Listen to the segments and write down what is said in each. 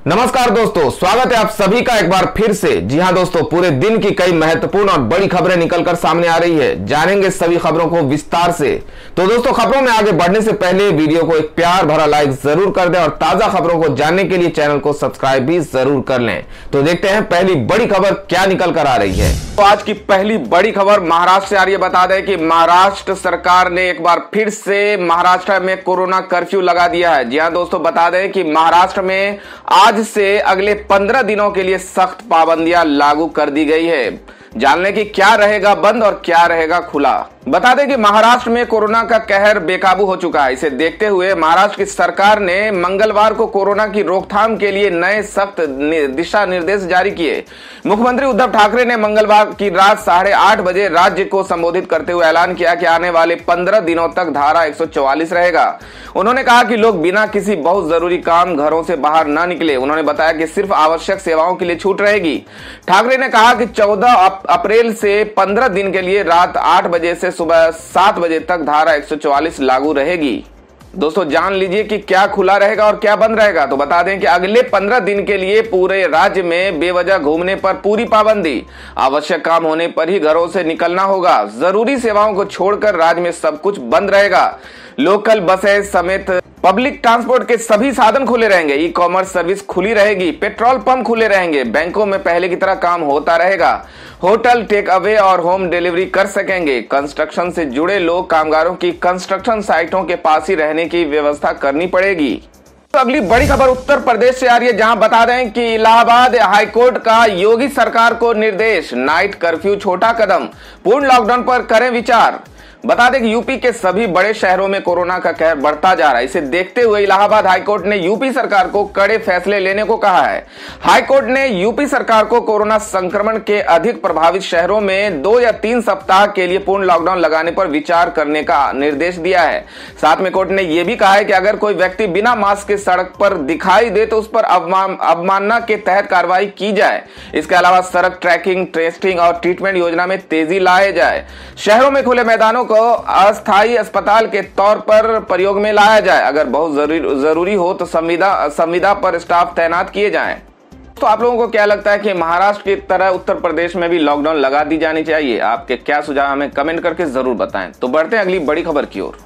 नमस्कार दोस्तों, स्वागत है आप सभी का एक बार फिर से। जी हाँ दोस्तों, पूरे दिन की कई महत्वपूर्ण और बड़ी खबरें निकलकर सामने आ रही है। जानेंगे सभी खबरों को विस्तार से। तो दोस्तों, खबरों में आगे बढ़ने से पहले वीडियो को एक प्यार भरा लाइक ज़रूर कर दें और ताज़ा खबरों को जानने के लिए चैनल को सब्सक्राइब भी ज़रूर कर लें। तो देखते हैं पहली बड़ी खबर क्या निकल कर आ रही है। तो आज की पहली बड़ी खबर महाराष्ट्र से आ रही है। बता दें कि महाराष्ट्र सरकार ने एक बार फिर से महाराष्ट्र में कोरोना कर्फ्यू लगा दिया है। जी हाँ दोस्तों, बता दें कि महाराष्ट्र में आज आज से अगले पंद्रह दिनों के लिए सख्त पाबंदियाँ लागू कर दी गई है। जानने की क्या रहेगा बंद और क्या रहेगा खुला? बता दें कि महाराष्ट्र में कोरोना का कहर बेकाबू हो चुका है। इसे देखते हुए महाराष्ट्र की सरकार ने मंगलवार को कोरोना की रोकथाम के लिए नए सख्त दिशा निर्देश जारी किए। मुख्यमंत्री उद्धव ठाकरे ने मंगलवार की रात साढ़े आठ बजे राज्य को संबोधित करते हुए ऐलान किया कि आने वाले पंद्रह दिनों तक धारा एक सौ चौवालीस रहेगा। उन्होंने कहा कि लोग बिना किसी बहुत ज़रूरी काम घरों से बाहर न निकले। उन्होंने बताया कि सिर्फ़ आवश्यक सेवाओं के लिए छूट रहेगी। ठाकरे ने कहा कि चौदह अप्रैल से पंद्रह दिन के लिए रात आठ बजे से सुबह सात बजे तक धारा 144 लागू रहेगी। दोस्तों, जान लीजिए कि क्या खुला रहेगा और क्या बंद रहेगा तो बता दें कि अगले पंद्रह दिन के लिए पूरे राज्य में बेवजह घूमने पर पूरी पाबंदी। आवश्यक काम होने पर ही घरों से निकलना होगा। ज़रूरी सेवाओं को छोड़कर राज्य में सब कुछ बंद रहेगा। लोकल बसेस समेत पब्लिक ट्रांसपोर्ट के सभी साधन खुले रहेंगे। ई कॉमर्स सर्विस खुली रहेगी। पेट्रोल पंप खुले रहेंगे। बैंकों में पहले की तरह काम होता रहेगा। होटल टेक अवे और होम डिलीवरी कर सकेंगे। कंस्ट्रक्शन से जुड़े लोग कामगारों की कंस्ट्रक्शन साइटों के पास ही रहने की व्यवस्था करनी पड़ेगी। तो अगली बड़ी खबर उत्तर प्रदेश से आ रही है, जहाँ बता दें कि इलाहाबाद हाईकोर्ट का योगी सरकार को निर्देश। नाइट कर्फ्यू छोटा कदम। पूर्ण लॉकडाउन पर करें विचार। बता दें कि यूपी के सभी बड़े शहरों में कोरोना का कहर बढ़ता जा रहा है। इसे देखते हुए इलाहाबाद हाईकोर्ट ने यूपी सरकार को कड़े फैसले लेने को कहा है। हाईकोर्ट ने यूपी सरकार को कोरोना संक्रमण के अधिक प्रभावित शहरों में दो या तीन सप्ताह के लिए पूर्ण लॉकडाउन लगाने पर विचार करने का निर्देश दिया है। साथ में कोर्ट ने यह भी कहा है कि अगर कोई व्यक्ति बिना मास्क के सड़क पर दिखाई दे तो उस पर अवमानना के तहत कार्रवाई की जाए। इसके अलावा सड़क ट्रैकिंग, टेस्टिंग और ट्रीटमेंट योजना में तेज़ी लाए जाए। शहरों में खुले मैदानों को अस्थायी अस्पताल के तौर पर प्रयोग में लाया जाए। अगर बहुत ज़रूरी ज़रूरी हो तो संविदा संविदा पर स्टाफ तैनात किए जाएँ। तो आप लोगों को क्या लगता है कि महाराष्ट्र की तरह उत्तर प्रदेश में भी लॉकडाउन लगा दी जानी चाहिए? आपके क्या सुझाव हमें कमेंट करके ज़रूर बताएँ। तो बढ़ते हैं अगली बड़ी खबर की ओर।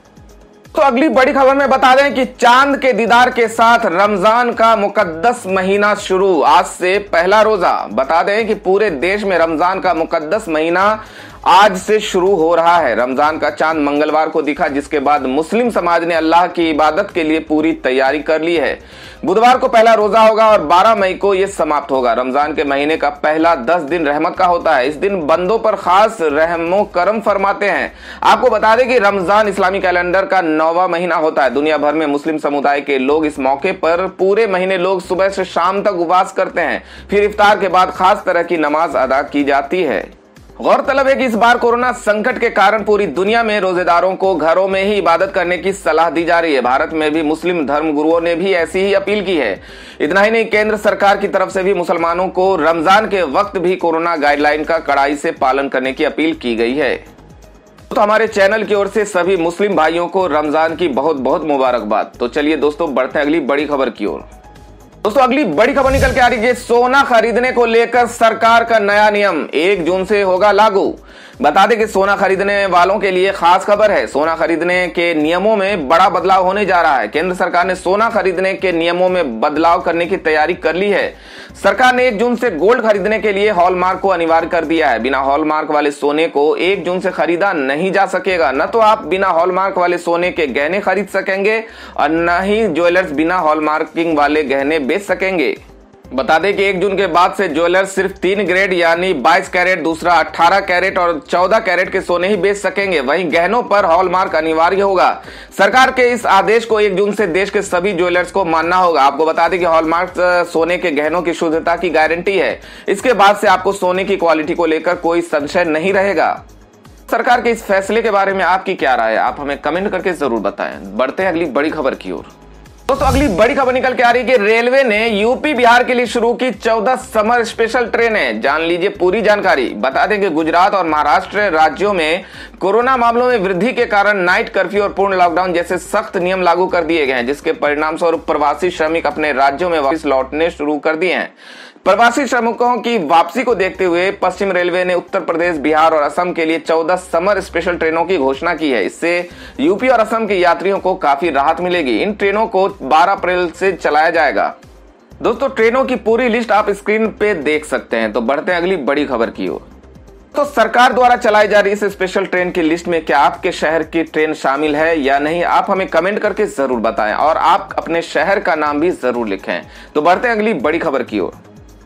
तो अगली बड़ी खबर में बता दें कि चाँद के दीदार के साथ रमज़ान का मुकद्दस महीना शुरू। आज से पहला रोजा। बता दें कि पूरे देश में रमज़ान का मुकद्दस महीना आज से शुरू हो रहा है। रमज़ान का चाँद मंगलवार को दिखा, जिसके बाद मुस्लिम समाज ने अल्लाह की इबादत के लिए पूरी तैयारी कर ली है। बुधवार को पहला रोजा होगा और 12 मई को यह समाप्त होगा। रमज़ान के महीने का पहला 10 दिन रहमत का होता है। इस दिन बंदों पर खास रहमो करम फरमाते हैं। आपको बता दें कि रमज़ान इस्लामी कैलेंडर का नौवा महीना होता है। दुनिया भर में मुस्लिम समुदाय के लोग इस मौके पर पूरे महीने लोग सुबह से शाम तक उपवास करते हैं। फिर इफ्तार के बाद खास तरह की नमाज़ अदा की जाती है। गौरतलब है कि इस बार कोरोना संकट के कारण पूरी दुनिया में रोजेदारों को घरों में ही इबादत करने की सलाह दी जा रही है। भारत में भी मुस्लिम धर्म गुरुओं ने भी ऐसी ही अपील की है। इतना ही नहीं, केंद्र सरकार की तरफ़ से भी मुसलमानों को रमज़ान के वक्त भी कोरोना गाइडलाइन का कड़ाई से पालन करने की अपील की गई है। तो हमारे चैनल की ओर से सभी मुस्लिम भाइयों को रमज़ान की बहुत बहुत मुबारकबाद। तो चलिए दोस्तों, बढ़ते अगली बड़ी खबर की ओर। दोस्तों, अगली बड़ी खबर निकल के आ रही है। सोना खरीदने को लेकर सरकार का नया नियम, एक जून से होगा लागू। बता दें कि सोना खरीदने वालों के लिए खास खबर है। सोना खरीदने के नियमों में बड़ा बदलाव होने जा रहा है। केंद्र सरकार ने सोना खरीदने के नियमों में बदलाव करने की तैयारी कर ली है। सरकार ने एक जून से गोल्ड खरीदने के लिए हॉलमार्क को अनिवार्य कर दिया है। बिना हॉलमार्क वाले सोने को एक जून से खरीदा नहीं जा सकेगा। न तो आप बिना हॉलमार्क वाले सोने के गहने खरीद सकेंगे और न ही ज्वेलर्स बिना हॉलमार्किंग वाले गहने बेच सकेंगे। बता दें कि एक जून के बाद से ज्वेलर सिर्फ़ तीन ग्रेड यानी 22 कैरेट, दूसरा 18 कैरेट और 14 कैरेट के सोने ही बेच सकेंगे। वहीं गहनों पर हॉलमार्क अनिवार्य होगा। सरकार के इस आदेश को एक जून से देश के सभी ज्वेलर्स को मानना होगा। आपको बता दें कि हॉलमार्क सोने के गहनों की शुद्धता की गारंटी है। इसके बाद से आपको सोने की क्वालिटी को लेकर कोई संशय नहीं रहेगा। सरकार के इस फैसले के बारे में आपकी क्या राय है? आप हमें कमेंट करके ज़रूर बताएँ। बढ़ते हैं अगली बड़ी खबर की ओर। दोस्तों, अगली बड़ी खबर निकल के आ रही है कि रेलवे ने यूपी बिहार के लिए शुरू की 14 समर स्पेशल ट्रेनें। जान लीजिए पूरी जानकारी। बता दें कि गुजरात और महाराष्ट्र राज्यों में कोरोना मामलों में वृद्धि के कारण नाइट कर्फ्यू और पूर्ण लॉकडाउन जैसे सख्त नियम लागू कर दिए गए हैं, जिसके परिणाम स्वरूप प्रवासी श्रमिक अपने राज्यों में वापस लौटने शुरू कर दिए हैं। प्रवासी श्रमिकों की वापसी को देखते हुए पश्चिम रेलवे ने उत्तर प्रदेश, बिहार और असम के लिए 14 समर स्पेशल ट्रेनों की घोषणा की है। इससे यूपी और असम के यात्रियों को काफ़ी राहत मिलेगी। इन ट्रेनों को 12 अप्रैल से चलाया जाएगा। दोस्तों, ट्रेनों की पूरी लिस्ट आप स्क्रीन पे देख सकते हैं। तो बढ़ते हैं अगली बड़ी खबर की ओर। तो सरकार द्वारा चलाई जा रही इस स्पेशल ट्रेन की लिस्ट में क्या आपके शहर की ट्रेन शामिल है या नहीं, आप हमें कमेंट करके ज़रूर बताएँ और आप अपने शहर का नाम भी ज़रूर लिखें। तो बढ़ते हैं अगली बड़ी खबर की ओर।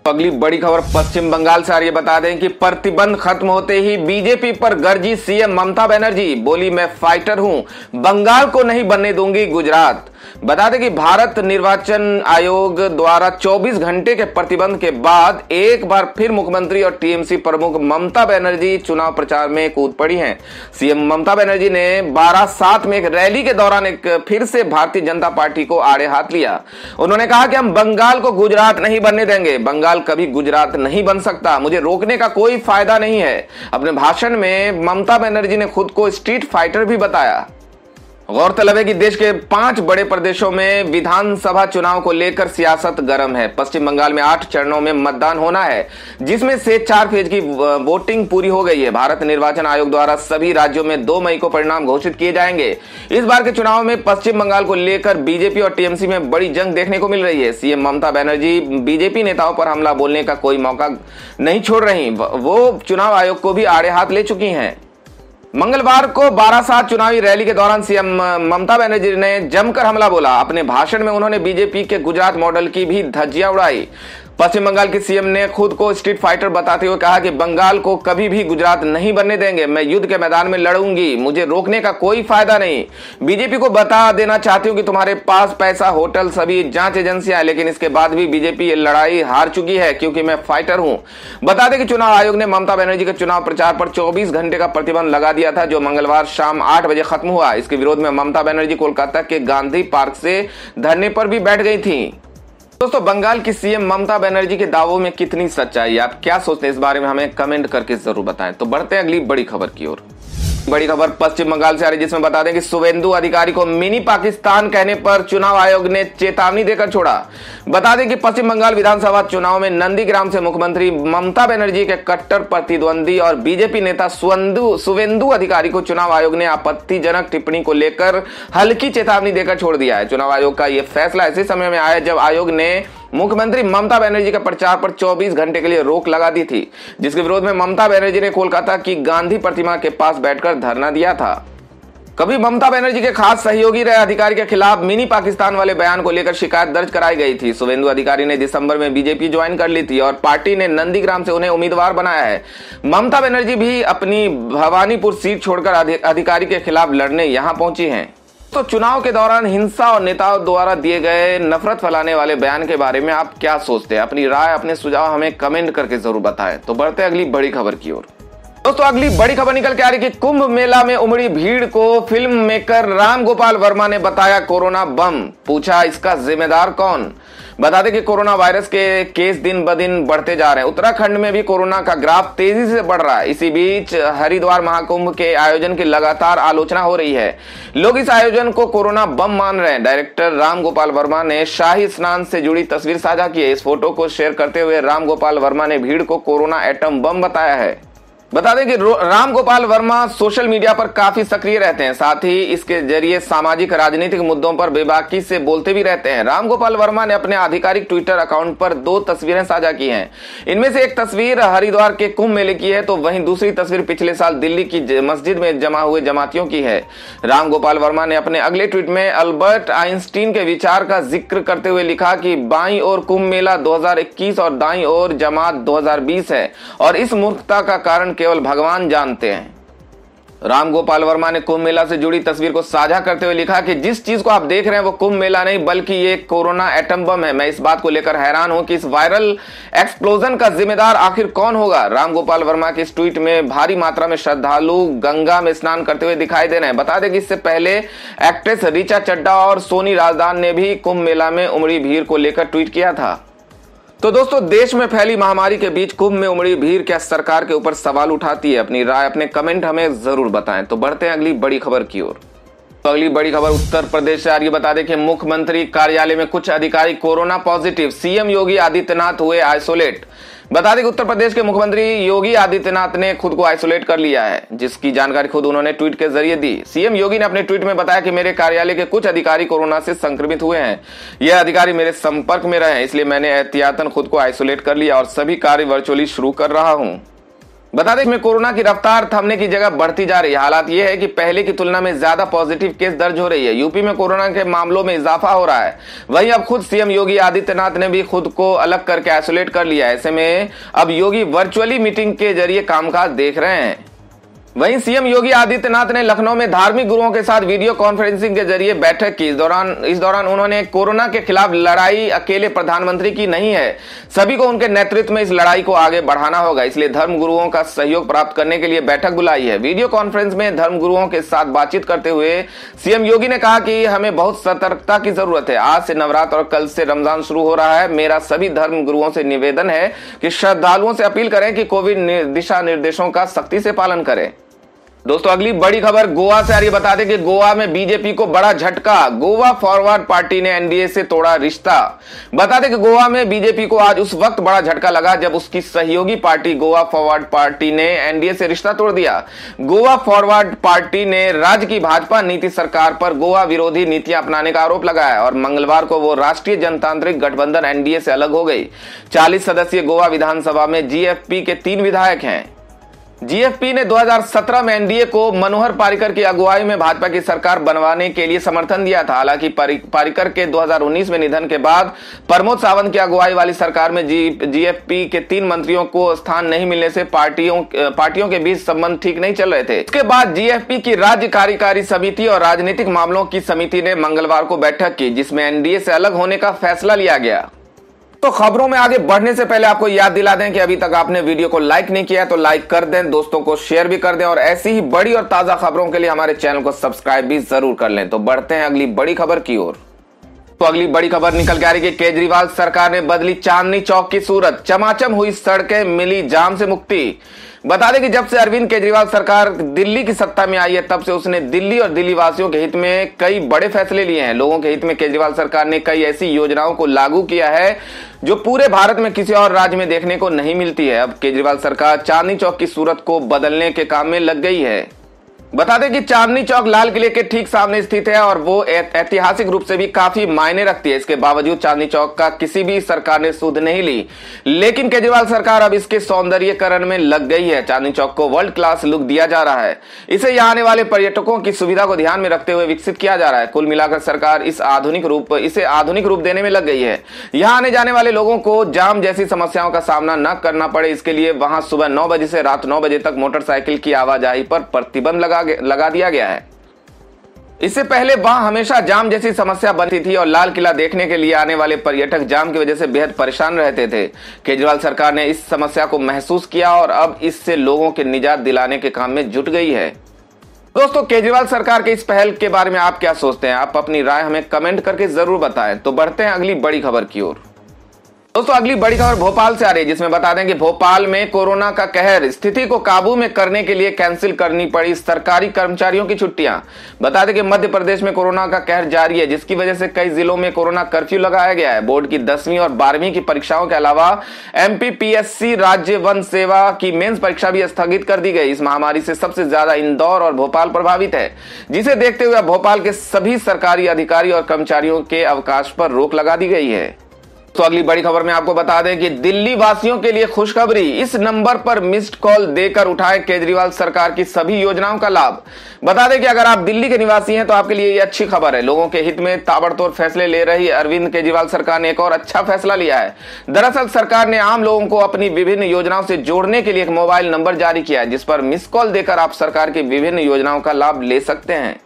अगली बड़ी खबर, पश्चिम बंगाल से आ रही है, बता दें कि प्रतिबंध खत्म होते ही बीजेपी पर गर्जी सीएम ममता बनर्जी, बोली, मैं फाइटर हूँ, बंगाल को नहीं बनने दूँगी गुजरात। बता दें कि भारत निर्वाचन आयोग द्वारा 24 घंटे के प्रतिबंध के बाद एक बार फिर मुख्यमंत्री और टीएमसी प्रमुख ममता बनर्जी चुनाव प्रचार में कूद पड़ी हैं। सीएम ममता बनर्जी ने बारह सात में एक रैली के दौरान एक फिर से भारतीय जनता पार्टी को आड़े हाथ लिया। उन्होंने कहा कि हम बंगाल को गुजरात नहीं बनने देंगे। बंगाल कभी गुजरात नहीं बन सकता। मुझे रोकने का कोई फ़ायदा नहीं है। अपने भाषण में ममता बनर्जी ने खुद को स्ट्रीट फाइटर भी बताया। गौरतलब है कि देश के पाँच बड़े प्रदेशों में विधानसभा चुनाव को लेकर सियासत गर्म है। पश्चिम बंगाल में आठ चरणों में मतदान होना है, जिसमें से चार फ़ेज़ की वोटिंग पूरी हो गई है। भारत निर्वाचन आयोग द्वारा सभी राज्यों में दो मई को परिणाम घोषित किए जाएँगे। इस बार के चुनाव में पश्चिम बंगाल को लेकर बीजेपी और टीएमसी में बड़ी जंग देखने को मिल रही है। सीएम ममता बनर्जी बीजेपी नेताओं पर हमला बोलने का कोई मौका नहीं छोड़ रही। वो चुनाव आयोग को भी आड़े हाथ ले चुकी हैं। मंगलवार को बारासात चुनावी रैली के दौरान सीएम ममता बनर्जी ने जमकर हमला बोला। अपने भाषण में उन्होंने बीजेपी के गुजरात मॉडल की भी धज्जियाँ उड़ाई। पश्चिम बंगाल के सीएम ने खुद को स्ट्रीट फाइटर बताते हुए कहा कि बंगाल को कभी भी गुजरात नहीं बनने देंगे। मैं युद्ध के मैदान में लड़ूँगी। मुझे रोकने का कोई फ़ायदा नहीं। बीजेपी को बता देना चाहती हूँ कि तुम्हारे पास पैसा, होटल, सभी जाँच एजेंसियाँ लेकिन इसके बाद भी बीजेपी ये लड़ाई हार चुकी है क्योंकि मैं फाइटर हूँ। बता दें कि चुनाव आयोग ने ममता बनर्जी के चुनाव प्रचार पर चौबीस घंटे का प्रतिबंध लगा दिया था, जो मंगलवार शाम आठ बजे खत्म हुआ। इसके विरोध में ममता बनर्जी कोलकाता के गांधी पार्क से धरने पर भी बैठ गई थी। दोस्तों, बंगाल की सीएम ममता बनर्जी के दावों में कितनी सच्चाई? है आप क्या सोचते हैं? इस बारे में हमें कमेंट करके ज़रूर बताएँ। तो बढ़ते हैं अगली बड़ी खबर की ओर। बड़ी खबर पश्चिम बंगाल से आ रही जिसमें बता दें कि शुभेंदु अधिकारी को मिनी पाकिस्तान कहने पर चुनाव आयोग ने चेतावनी देकर छोड़ा। बता दें कि पश्चिम बंगाल विधानसभा चुनाव में नंदीग्राम से मुख्यमंत्री ममता बनर्जी के कट्टर प्रतिद्वंदी और बीजेपी नेता सुवेंदु शुभेंदु अधिकारी को चुनाव आयोग ने आपत्तिजनक टिप्पणी को लेकर हल्की चेतावनी देकर छोड़ दिया है। चुनाव आयोग का यह फैसला ऐसे समय में आया जब आयोग ने मुख्यमंत्री ममता बनर्जी के प्रचार पर 24 घंटे के लिए रोक लगा दी थी, जिसके विरोध में ममता बनर्जी ने कोलकाता की गांधी प्रतिमा के पास बैठकर धरना दिया था। कभी ममता बनर्जी के खास सहयोगी रहे अधिकारी के खिलाफ मिनी पाकिस्तान वाले बयान को लेकर शिकायत दर्ज कराई गई थी। शुभेंदु अधिकारी ने दिसंबर में बीजेपी ज्वाइन कर ली थी और पार्टी ने नंदीग्राम से उन्हें उम्मीदवार बनाया है। ममता बनर्जी भी अपनी भवानीपुर सीट छोड़कर अधिकारी के खिलाफ लड़ने यहाँ पहुँची हैं। तो चुनाव के दौरान हिंसा और नेताओं द्वारा दिए गए नफरत फैलाने वाले बयान के बारे में आप क्या सोचते हैं? अपनी राय, अपने सुझाव हमें कमेंट करके ज़रूर बताएँ। तो बढ़ते अगली बड़ी खबर की ओर। दोस्तों, अगली बड़ी खबर निकल के आ रही कि कुंभ मेला में उमड़ी भीड़ को फ़िल्म मेकर राम गोपाल वर्मा ने बताया कोरोना बम। पूछा इसका जिम्मेदार कौन? बता दें कि कोरोना वायरस के केस दिन ब दिन बढ़ते जा रहे हैं। उत्तराखंड में भी कोरोना का ग्राफ तेज़ी से बढ़ रहा है। इसी बीच हरिद्वार महाकुंभ के आयोजन की लगातार आलोचना हो रही है। लोग इस आयोजन को कोरोना बम मान रहे हैं। डायरेक्टर राम गोपाल वर्मा ने शाही स्नान से जुड़ी तस्वीर साझा की है। इस फ़ोटो को शेयर करते हुए राम गोपाल वर्मा ने भीड़ को कोरोना एटम बम बताया है। बता दें कि राम गोपाल वर्मा सोशल मीडिया पर काफ़ी सक्रिय रहते हैं। साथ ही इसके ज़रिए सामाजिक, राजनीतिक मुद्दों पर बेबाकी से बोलते भी रहते हैं। राम गोपाल वर्मा ने अपने आधिकारिक ट्विटर अकाउंट पर दो तस्वीरें साझा की हैं। इनमें से एक तस्वीर हरिद्वार के कुंभ मेले की है तो वहीं दूसरी तस्वीर पिछले साल दिल्ली की मस्जिद में जमा हुए जमातियों की है। राम गोपाल वर्मा ने अपने अगले ट्वीट में अल्बर्ट आइंस्टीन के विचार का ज़िक्र करते हुए लिखा कि बाई और कुंभ मेला दो हज़ार इक्कीस और दाई और जमात दो हज़ार बीस है, और इस मूर्खता का कारण केवल भगवान जानते हैं। राम गोपाल वर्मा ने कुंभ मेला से जुड़ी तस्वीर को साझा करते हुए लिखा कि जिस चीज़ को आप देख रहे हैं वो कुंभ मेला नहीं, बल्कि ये कोरोना एटम बम है। मैं इस बात को लेकर हैरान हूँ कि इस वायरल एक्सप्लोजन का जिम्मेदार आखिर कौन होगा? राम गोपाल वर्मा के इस ट्वीट में भारी मात्रा में श्रद्धालु गंगा में स्नान करते हुए दिखाई दे रहे हैं। बता दें कि इससे पहले एक्ट्रेस रिचा चड्डा और सोनी राजदान ने भी कुंभ मेला में उमड़ी भीड़ को लेकर ट्वीट किया था। तो दोस्तों, देश में फैली महामारी के बीच कुंभ में उमड़ी भीड़ क्या सरकार के ऊपर सवाल उठाती है? अपनी राय, अपने कमेंट हमें ज़रूर बताएँ। तो बढ़ते हैं अगली बड़ी खबर की ओर। तो अगली बड़ी खबर उत्तर प्रदेश से आ रही बता दें कि मुख्यमंत्री कार्यालय में कुछ अधिकारी corona positive, CM Yogi Adityanath हुए आइसोलेट। बता दें कि उत्तर प्रदेश के मुख्यमंत्री योगी आदित्यनाथ ने खुद को आइसोलेट कर लिया है, जिसकी जानकारी खुद उन्होंने ट्वीट के ज़रिए दी। सीएम योगी ने अपने ट्वीट में बताया कि मेरे कार्यालय के कुछ अधिकारी कोरोना से संक्रमित हुए हैं। यह अधिकारी मेरे संपर्क में रहे हैं इसलिए मैंने एहतियातन खुद को आइसोलेट कर लिया और सभी कार्य वर्चुअली शुरू कर रहा हूँ। बता दें में कोरोना की रफ्तार थमने की जगह बढ़ती जा रही है। हालात ये है कि पहले की तुलना में ज़्यादा पॉजिटिव केस दर्ज हो रही है। यूपी में कोरोना के मामलों में इजाफा हो रहा है। वहीं अब खुद सीएम योगी आदित्यनाथ ने भी खुद को अलग करके आइसोलेट कर लिया ऐसे में अब योगी वर्चुअली मीटिंग के ज़रिए कामकाज देख रहे हैं। वहीं सीएम योगी आदित्यनाथ ने लखनऊ में धार्मिक गुरुओं के साथ वीडियो कॉन्फ्रेंसिंग के ज़रिए बैठक की। इस दौरान इस दौरान उन्होंने कोरोना के खिलाफ लड़ाई अकेले प्रधानमंत्री की नहीं है। सभी को उनके नेतृत्व में इस लड़ाई को आगे बढ़ाना होगा। इसलिए धर्म गुरुओं का सहयोग प्राप्त करने के लिए बैठक बुलाई है। वीडियो कॉन्फ्रेंस में धर्म गुरुओं के साथ बातचीत करते हुए सीएम योगी ने कहा कि हमें बहुत सतर्कता की ज़रूरत है। आज से नवरात्र और कल से रमज़ान शुरू हो रहा है। मेरा सभी धर्म गुरुओं से निवेदन है कि श्रद्धालुओं से अपील करें कि कोविड दिशा निर्देशों का सख्ती से पालन करें। दोस्तों, अगली बड़ी खबर गोवा से आ रही बता दें कि गोवा में बीजेपी को बड़ा झटका। गोवा फॉरवर्ड पार्टी ने एनडीए से तोड़ा रिश्ता। बता दें कि गोवा में बीजेपी को आज उस वक्त बड़ा झटका लगा जब उसकी सहयोगी पार्टी गोवा फॉरवर्ड पार्टी ने एनडीए से रिश्ता तोड़ दिया। गोवा फॉरवर्ड पार्टी ने राज्य की भाजपा नीति सरकार पर गोवा विरोधी नीतियाँ अपनाने का आरोप लगाया और मंगलवार को वो राष्ट्रीय जनतांत्रिक गठबंधन एनडीए से अलग हो गई। चालीस सदस्यीय गोवा विधानसभा में जीएफपी के तीन विधायक हैं। जीएफपी ने 2017 में एनडीए को मनोहर पारिकर की अगुवाई में भाजपा की सरकार बनवाने के लिए समर्थन दिया था। हालाँकि पारिकर के 2019 में निधन के बाद प्रमोद सावंत की अगुवाई वाली सरकार में जी, जीएफपी के तीन मंत्रियों को स्थान नहीं मिलने से पार्टियों पार्टियों के बीच संबंध ठीक नहीं चल रहे थे। इसके बाद जीएफपी की राज्य कार्यकारी समिति और राजनीतिक मामलों की समिति ने मंगलवार को बैठक की, जिसमें एनडीए से अलग होने का फैसला लिया गया। तो खबरों में आगे बढ़ने से पहले आपको याद दिला दें कि अभी तक आपने वीडियो को लाइक नहीं किया तो लाइक कर दें, दोस्तों को शेयर भी कर दें और ऐसी ही बड़ी और ताज़ा खबरों के लिए हमारे चैनल को सब्सक्राइब भी ज़रूर कर लें। तो बढ़ते हैं अगली बड़ी खबर की ओर। तो अगली बड़ी खबर निकल के आ रही है केजरीवाल सरकार ने बदली चांदनी चौक की सूरत। चमाचम हुई सड़कें, मिली जाम से मुक्ति। बता दें कि जब से अरविंद केजरीवाल सरकार दिल्ली की सत्ता में आई है, तब से उसने दिल्ली और दिल्ली वासियों के हित में कई बड़े फैसले लिए हैं। लोगों के हित में केजरीवाल सरकार ने कई ऐसी योजनाओं को लागू किया है, जो पूरे भारत में किसी और राज्य में देखने को नहीं मिलती है। अब केजरीवाल सरकार चांदनी चौक की सूरत को बदलने के काम में लग गई है। बता दें कि चांदनी चौक लाल किले के ठीक सामने स्थित है और वो ऐतिहासिक रूप से भी काफ़ी मायने रखती है। इसके बावजूद चांदनी चौक का किसी भी सरकार ने सुध नहीं ली। लेकिन केजरीवाल सरकार अब इसके सौंदर्यकरण में लग गई है। चांदनी चौक को वर्ल्ड क्लास लुक दिया जा रहा है। इसे यहाँ आने वाले पर्यटकों की सुविधा को ध्यान में रखते हुए विकसित किया जा रहा है। कुल मिलाकर सरकार इस आधुनिक रूप इसे आधुनिक रूप देने में लग गई है। यहाँ आने जाने वाले लोगों को जाम जैसी समस्याओं का सामना न करना पड़े। इसके लिए वहाँ सुबह नौ बजे से रात नौ बजे तक मोटरसाइकिल की आवाजाही पर प्रतिबंध लगा लगा लगा दिया गया है। इससे पहले वहाँ हमेशा जाम जैसी समस्या बनती थी और लाल किला देखने के लिए आने वाले पर्यटक जाम की वजह से बेहद परेशान रहते थे। केजरीवाल सरकार ने इस समस्या को महसूस किया और अब इससे लोगों के निजात दिलाने के काम में जुट गई है। दोस्तों, केजरीवाल सरकार के इस पहल के बारे में आप क्या सोचते हैं? आप अपनी राय हमें कमेंट करके ज़रूर बताएँ। तो बढ़ते हैं अगली बड़ी खबर की ओर। दोस्तों अगली बड़ी खबर भोपाल से आ रही है, जिसमें बता दें कि भोपाल में कोरोना का कहर। स्थिति को काबू में करने के लिए कैंसिल करनी पड़ी सरकारी कर्मचारियों की छुट्टियाँ। बता दें कि मध्य प्रदेश में कोरोना का कहर जारी है, जिसकी वजह से कई जिलों में कोरोना कर्फ्यू लगाया गया है। बोर्ड की दसवीं और बारहवीं की परीक्षाओं के अलावा एमपीपीएससी राज्य वन सेवा की मेन्स परीक्षा भी स्थगित कर दी गई। इस महामारी से सबसे ज़्यादा इंदौर और भोपाल प्रभावित है, जिसे देखते हुए भोपाल के सभी सरकारी अधिकारी और कर्मचारियों के अवकाश पर रोक लगा दी गई है। तो अगली बड़ी खबर में आपको बता दें कि दिल्ली वासियों के लिए खुशखबरी। इस नंबर पर मिस्ड कॉल देकर उठाए केजरीवाल सरकार की सभी योजनाओं का लाभ। बता दें कि अगर आप दिल्ली के निवासी हैं तो आपके लिए ये अच्छी खबर है। लोगों के हित में ताबड़तोड़ फैसले ले रही अरविंद केजरीवाल सरकार ने एक और अच्छा फैसला लिया है। दरअसल, सरकार ने आम लोगों को अपनी विभिन्न योजनाओं से जोड़ने के लिए एक मोबाइल नंबर जारी किया है, जिस पर मिस कॉल देकर आप सरकार की विभिन्न योजनाओं का लाभ ले सकते हैं।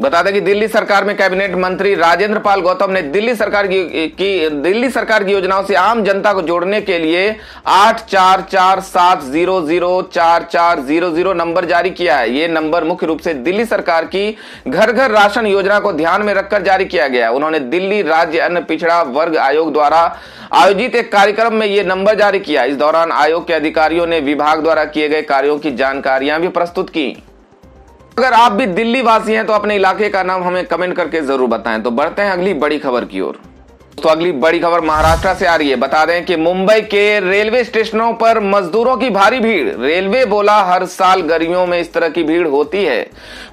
बता दें कि दिल्ली सरकार में कैबिनेट मंत्री राजेंद्र पाल गौतम ने दिल्ली सरकार की, की दिल्ली सरकार की योजनाओं से आम जनता को जोड़ने के लिए आठ चार चार सात ज़ीरो ज़ीरो चार चार ज़ीरो ज़ीरो नंबर जारी किया है। ये नंबर मुख्य रूप से दिल्ली सरकार की घर घर राशन योजना को ध्यान में रखकर जारी किया गया उन्होंने दिल्ली राज्य अन्न पिछड़ा वर्ग आयोग द्वारा आयोजित एक कार्यक्रम में ये नंबर जारी किया। इस दौरान आयोग के अधिकारियों ने विभाग द्वारा किए गए कार्यों की जानकारियाँ भी प्रस्तुत की। अगर आप भी दिल्ली वासी हैं तो अपने इलाके का नाम हमें कमेंट करके ज़रूर बताएँ। तो बढ़ते हैं अगली बड़ी खबर की ओर। तो अगली बड़ी खबर महाराष्ट्र से आ रही है। बता दें कि मुंबई के रेलवे स्टेशनों पर मजदूरों की भारी भीड़। रेलवे बोला, हर साल गर्मियों में इस तरह की भीड़ होती है।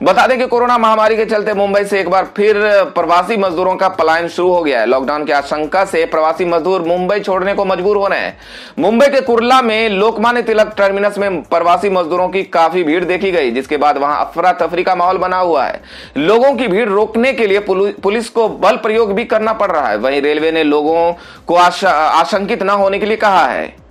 बता दें कि कोरोना महामारी के चलते मुंबई से एक बार फिर प्रवासी मजदूरों का पलायन शुरू हो गया है। लॉकडाउन की आशंका से प्रवासी मजदूर मुंबई छोड़ने को मजबूर हो रहे हैं। मुंबई के कुरला में लोकमान्य तिलक टर्मिनस में प्रवासी मजदूरों की काफ़ी भीड़ देखी गई, जिसके बाद वहाँ अफरा तफरी का माहौल बना हुआ है। लोगों की भीड़ रोकने के लिए पुलिस को बल प्रयोग भी करना पड़ रहा है। वहीं रेलवे ने लोगों को आशंकित न होने के लिए कहा है।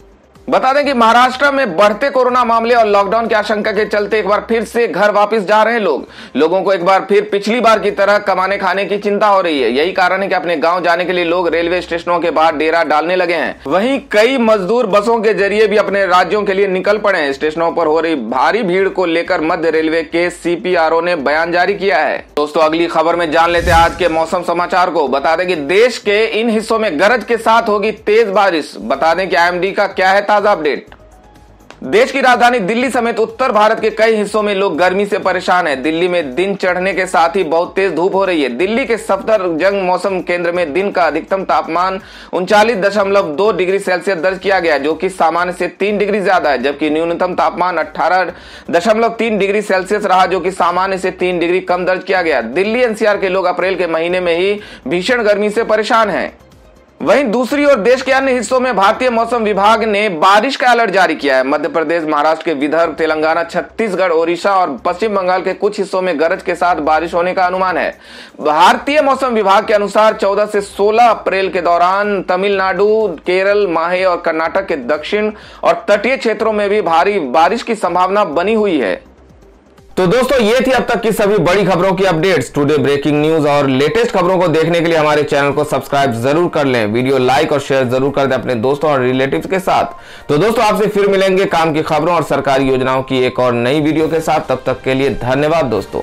बता दें कि महाराष्ट्र में बढ़ते कोरोना मामले और लॉकडाउन की आशंका के चलते एक बार फिर से घर वापस जा रहे हैं लोग। लोगों को एक बार फिर पिछली बार की तरह कमाने खाने की चिंता हो रही है। यही कारण है कि अपने गाँव जाने के लिए लोग रेलवे स्टेशनों के बाहर डेरा डालने लगे हैं। वहीं कई मजदूर बसों के ज़रिए भी अपने राज्यों के लिए निकल पड़े हैं। स्टेशनों पर हो रही भारी भीड़ को लेकर मध्य रेलवे के सीपीआरओ ने बयान जारी किया है। दोस्तों, अगली खबर में जान लेते हैं आज के मौसम समाचार को। बता दें कि देश के इन हिस्सों में गरज के साथ होगी तेज बारिश। बता दें कि आईएमडी का क्या है ताज़ा अपडेट। देश की राजधानी दिल्ली समेत उत्तर भारत के कई हिस्सों में लोग गर्मी से परेशान हैं। दिल्ली में दिन चढ़ने के साथ ही बहुत तेज धूप हो रही है। दिल्ली के सफदर जंग मौसम केंद्र में दिन का अधिकतम तापमान उनचालीस डिग्री सेल्सियस दर्ज किया गया, जो कि सामान्य से तीन डिग्री ज़्यादा है, जबकि न्यूनतम तापमान अठारह डिग्री सेल्सियस रहा, जो कि सामान्य से तीन डिग्री कम दर्ज किया गया। दिल्ली एनसीआर के लोग अप्रैल के महीने में ही भीषण गर्मी से परेशान है। वहीं दूसरी ओर देश के अन्य हिस्सों में भारतीय मौसम विभाग ने बारिश का अलर्ट जारी किया है। मध्य प्रदेश, महाराष्ट्र के विदर्भ, तेलंगाना, छत्तीसगढ़, ओडिशा और पश्चिम बंगाल के कुछ हिस्सों में गरज के साथ बारिश होने का अनुमान है। भारतीय मौसम विभाग के अनुसार 14 से 16 अप्रैल के दौरान तमिलनाडु, केरल, माहे और कर्नाटक के दक्षिण और तटीय क्षेत्रों में भी भारी बारिश की संभावना बनी हुई है। तो दोस्तों, ये थी अब तक की सभी बड़ी खबरों की अपडेट्स। टुडे ब्रेकिंग न्यूज़ और लेटेस्ट खबरों को देखने के लिए हमारे चैनल को सब्सक्राइब ज़रूर कर लें। वीडियो लाइक और शेयर ज़रूर कर दें अपने दोस्तों और रिलेटिव्स के साथ। तो दोस्तों, आपसे फिर मिलेंगे काम की खबरों और सरकारी योजनाओं की एक और नई वीडियो के साथ। तब तक के लिए धन्यवाद दोस्तों।